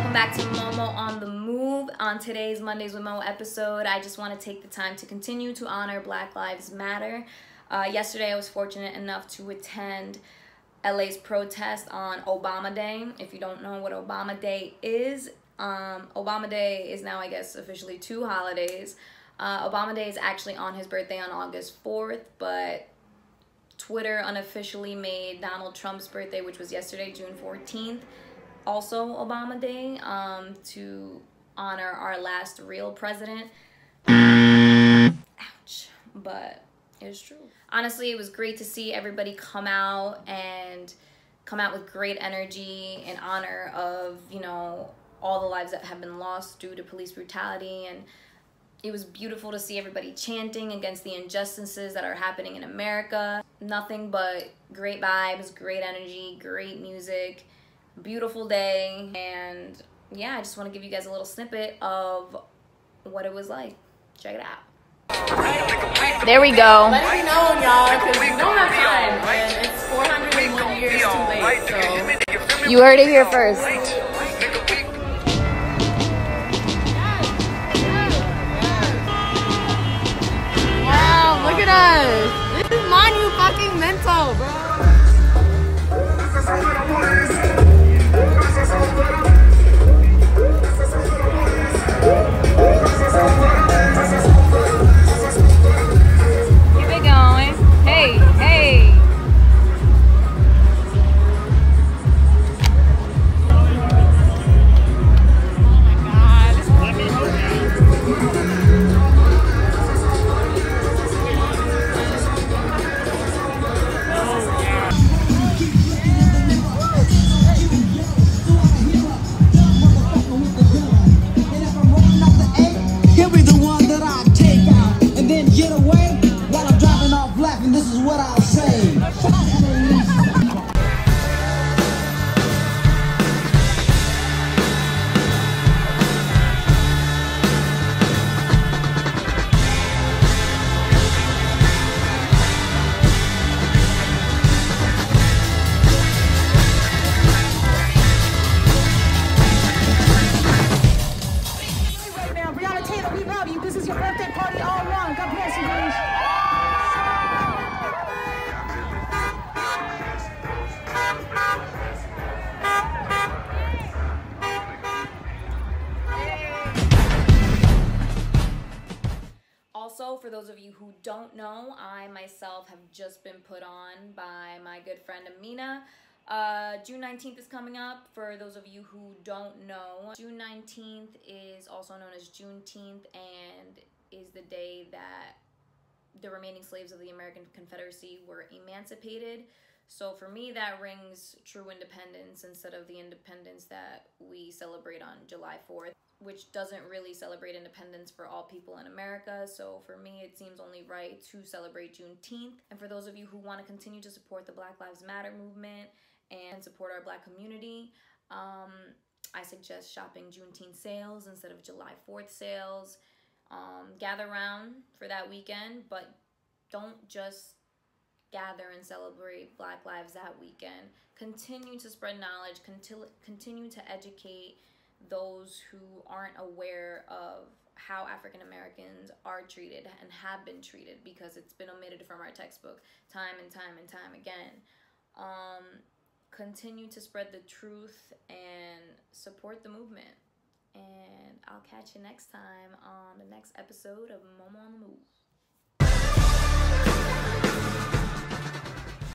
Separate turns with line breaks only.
welcome back to Momo on the Move. On today's Mondays with Mo episode, I just want to take the time to continue to honor Black Lives Matter. Uh, yesterday, I was fortunate enough to attend LA's protest on Obama Day. If you don't know what Obama Day is, um, Obama Day is now, I guess, officially two holidays. Uh, Obama Day is actually on his birthday on August 4th, but Twitter unofficially made Donald Trump's birthday, which was yesterday, June 14th, also Obama Day um, to honor our last real president. Ouch. But it's true. Honestly, it was great to see everybody come out and come out with great energy in honor of, you know, all the lives that have been lost due to police brutality and it was beautiful to see everybody chanting against the injustices that are happening in America. Nothing but great vibes, great energy, great music, beautiful day. And yeah, I just want to give you guys a little snippet of what it was like. Check it out. There we go.
Let it be known, y'all, because we don't have time. And it's 401 years too late, so.
You heard it here first.
Wow, look at us. This is my new fucking mental, bro.
For those of you who don't know, I myself have just been put on by my good friend Amina. Uh, June 19th is coming up. For those of you who don't know, June 19th is also known as Juneteenth and is the day that the remaining slaves of the American Confederacy were emancipated. So for me, that rings true independence instead of the independence that we celebrate on July 4th, which doesn't really celebrate independence for all people in America. So for me, it seems only right to celebrate Juneteenth. And for those of you who want to continue to support the Black Lives Matter movement and support our Black community, um, I suggest shopping Juneteenth sales instead of July 4th sales. Um, gather around for that weekend, but don't just gather and celebrate Black Lives that weekend. Continue to spread knowledge, continue, to educate those who aren't aware of how African Americans are treated and have been treated because it's been omitted from our textbook time and time and time again. Um, continue to spread the truth and support the movement. And I'll catch you next time on the next episode of Momo on the Move.